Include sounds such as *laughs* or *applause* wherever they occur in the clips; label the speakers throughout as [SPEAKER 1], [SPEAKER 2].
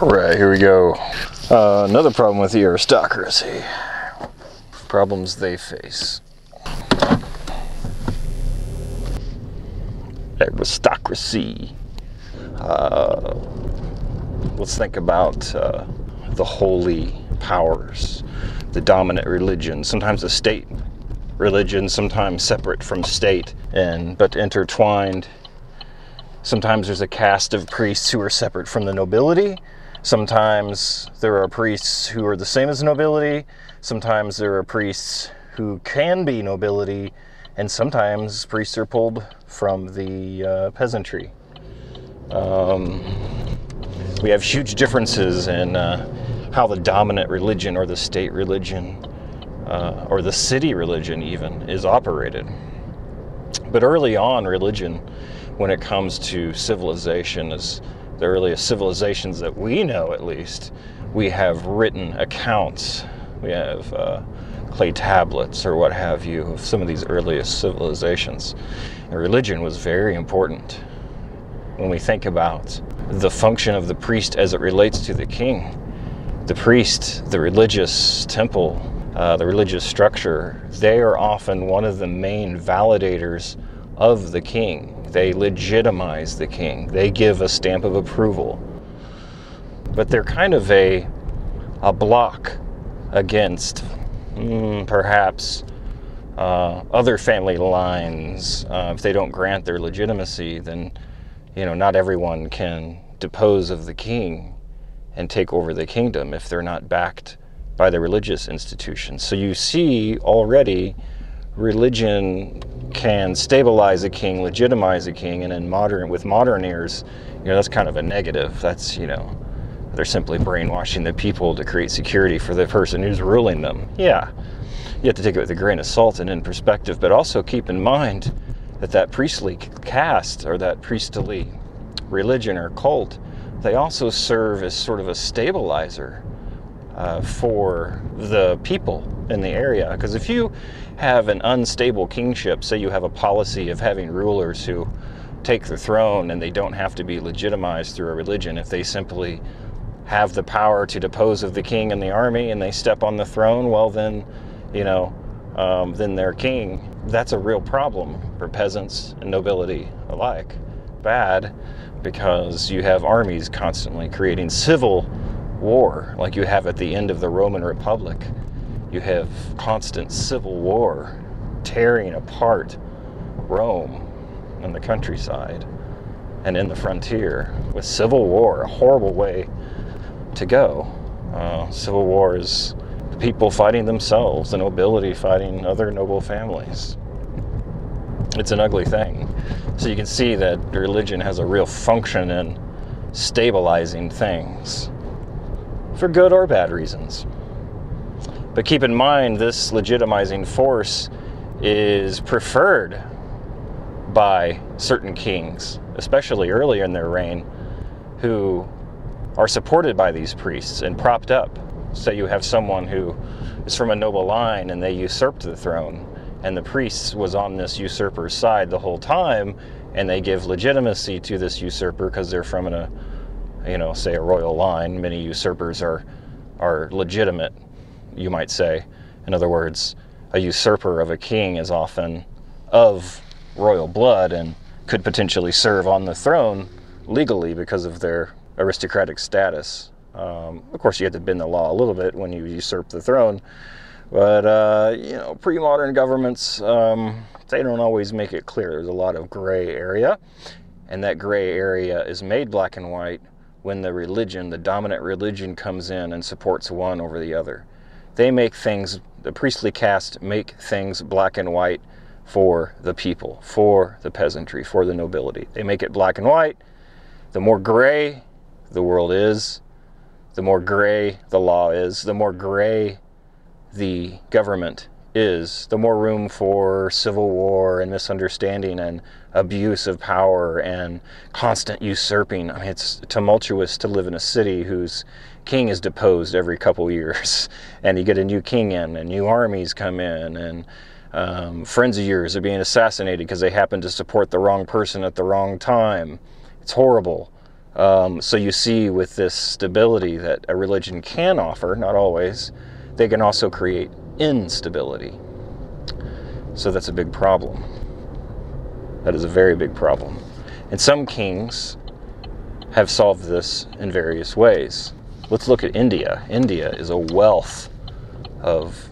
[SPEAKER 1] All right, here we go. Uh, another problem with the aristocracy. Problems they face. Aristocracy. Uh, let's think about uh, the holy powers, the dominant religion, sometimes the state religion, sometimes separate from state, and but intertwined. Sometimes there's a caste of priests who are separate from the nobility. Sometimes there are priests who are the same as nobility. Sometimes there are priests who can be nobility, and sometimes priests are pulled from the uh, peasantry. Um, we have huge differences in uh, how the dominant religion or the state religion uh, or the city religion even is operated. But early on, religion, when it comes to civilization, is the earliest civilizations that we know at least, we have written accounts. We have uh, clay tablets or what have you of some of these earliest civilizations. And religion was very important when we think about the function of the priest as it relates to the king. The priest, the religious temple, uh, the religious structure, they are often one of the main validators of the king. They legitimize the king. They give a stamp of approval. But they're kind of a, a block against mm, perhaps uh, other family lines. Uh, if they don't grant their legitimacy, then you know not everyone can depose of the king and take over the kingdom if they're not backed by the religious institutions. So you see already religion can stabilize a king, legitimize a king, and in modern with modern ears, you know, that's kind of a negative. That's, you know, they're simply brainwashing the people to create security for the person who's ruling them. Yeah. You have to take it with a grain of salt and in perspective, but also keep in mind that that priestly caste or that priestly religion or cult, they also serve as sort of a stabilizer uh, for the people in the area. Because if you have an unstable kingship, say you have a policy of having rulers who take the throne and they don't have to be legitimized through a religion, if they simply have the power to depose of the king and the army and they step on the throne, well, then, you know, um, then they're king. That's a real problem for peasants and nobility alike. Bad because you have armies constantly creating civil war like you have at the end of the Roman Republic. You have constant civil war tearing apart Rome and the countryside and in the frontier with civil war, a horrible way to go. Uh, civil war is the people fighting themselves, the nobility fighting other noble families. It's an ugly thing. So you can see that religion has a real function in stabilizing things for good or bad reasons. But keep in mind, this legitimizing force is preferred by certain kings, especially early in their reign, who are supported by these priests and propped up. So you have someone who is from a noble line and they usurped the throne, and the priest was on this usurper's side the whole time, and they give legitimacy to this usurper because they're from a you know, say a royal line. Many usurpers are are legitimate, you might say. In other words, a usurper of a king is often of royal blood and could potentially serve on the throne legally because of their aristocratic status. Um, of course, you have to bend the law a little bit when you usurp the throne, but uh, you know, pre-modern governments um, they don't always make it clear. There's a lot of gray area, and that gray area is made black and white when the religion, the dominant religion, comes in and supports one over the other. They make things, the priestly caste make things black and white for the people, for the peasantry, for the nobility. They make it black and white. The more gray the world is, the more gray the law is, the more gray the government is, the more room for civil war and misunderstanding and abuse of power and constant usurping. I mean, it's tumultuous to live in a city whose king is deposed every couple years, *laughs* and you get a new king in, and new armies come in, and um, friends of yours are being assassinated because they happen to support the wrong person at the wrong time. It's horrible. Um, so you see with this stability that a religion can offer, not always, they can also create instability. So that's a big problem. That is a very big problem. And some kings have solved this in various ways. Let's look at India. India is a wealth of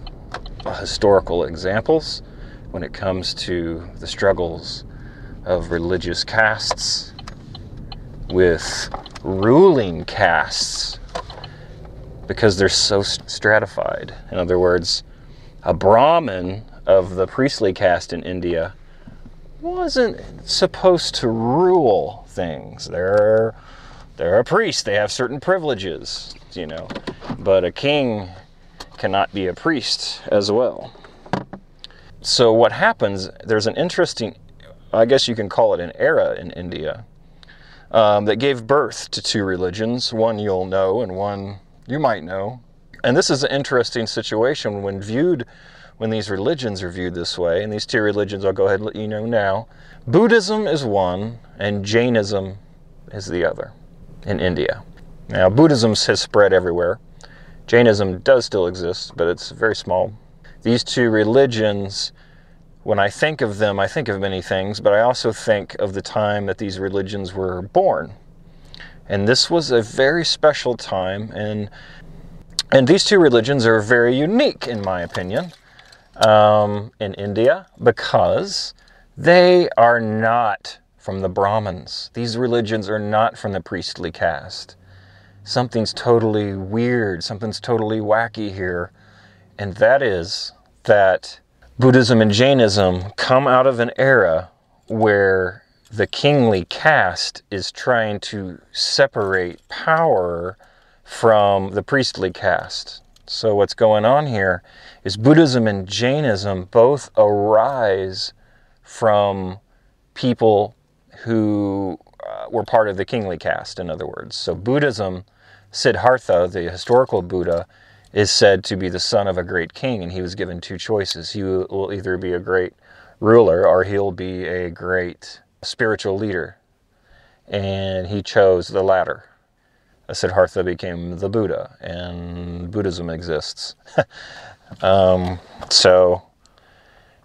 [SPEAKER 1] historical examples when it comes to the struggles of religious castes with ruling castes because they're so stratified. In other words, a Brahmin of the priestly caste in India wasn't supposed to rule things. They're they're a priest. They have certain privileges, you know. But a king cannot be a priest as well. So what happens? There's an interesting, I guess you can call it an era in India um, that gave birth to two religions. One you'll know, and one you might know. And this is an interesting situation when viewed when these religions are viewed this way, and these two religions I'll go ahead and let you know now. Buddhism is one, and Jainism is the other in India. Now, Buddhism has spread everywhere. Jainism does still exist, but it's very small. These two religions, when I think of them, I think of many things, but I also think of the time that these religions were born. And this was a very special time, and and these two religions are very unique, in my opinion um, in India because they are not from the Brahmins. These religions are not from the priestly caste. Something's totally weird, something's totally wacky here, and that is that Buddhism and Jainism come out of an era where the kingly caste is trying to separate power from the priestly caste. So, what's going on here is Buddhism and Jainism both arise from people who uh, were part of the kingly caste, in other words. So, Buddhism, Siddhartha, the historical Buddha, is said to be the son of a great king, and he was given two choices. He will either be a great ruler or he'll be a great spiritual leader. And he chose the latter. Siddhartha became the Buddha, and Buddhism exists. *laughs* um, so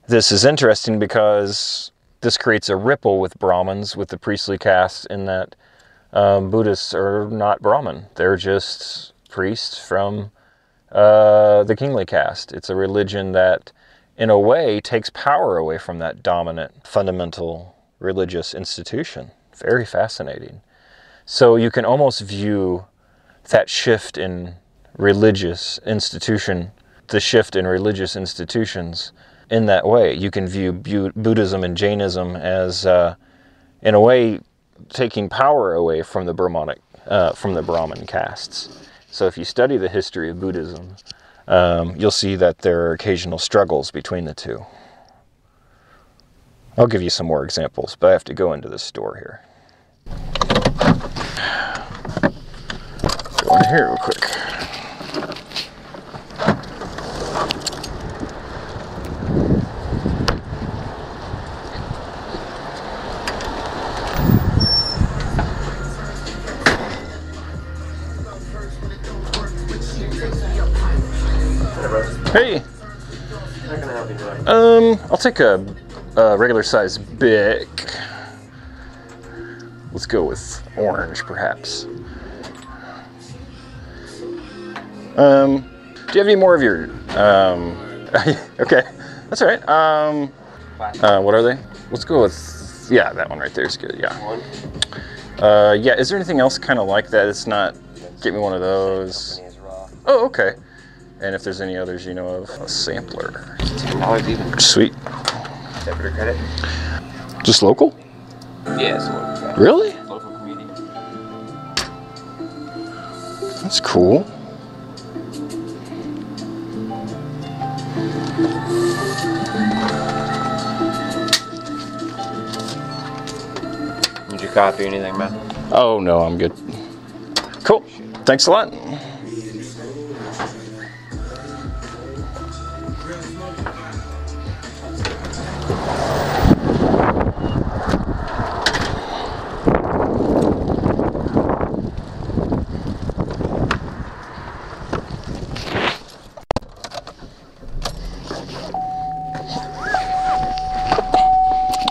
[SPEAKER 1] this is interesting because this creates a ripple with Brahmins, with the priestly caste, in that um, Buddhists are not Brahmin. They're just priests from uh, the kingly caste. It's a religion that, in a way, takes power away from that dominant, fundamental religious institution. Very fascinating. So you can almost view that shift in religious institution, the shift in religious institutions in that way. You can view Buddhism and Jainism as, uh, in a way, taking power away from the Brahmanic, uh, from the Brahmin castes. So if you study the history of Buddhism, um, you'll see that there are occasional struggles between the two. I'll give you some more examples, but I have to go into the store here. In here real quick. Hey. Um, I'll take a, a regular size Bic. Let's go with orange, perhaps. Um, do you have any more of your? Um, *laughs* okay, that's all right. Um, uh, what are they? Let's go with yeah, that one right there is good. Yeah. Uh, yeah. Is there anything else kind of like that? It's not. Get me one of those. Oh, okay. And if there's any others you know of, a sampler.
[SPEAKER 2] Ten dollars even.
[SPEAKER 1] Sweet.
[SPEAKER 2] Debit or credit?
[SPEAKER 1] Just local?
[SPEAKER 2] Yeah, it's local.
[SPEAKER 1] Really?
[SPEAKER 2] Local comedian.
[SPEAKER 1] That's cool.
[SPEAKER 2] Need your coffee or anything, man?
[SPEAKER 1] Oh no, I'm good. Cool. Thanks a lot.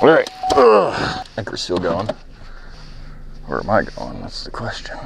[SPEAKER 1] All right. Ugh. I think we're still going. Where am I going? That's the question.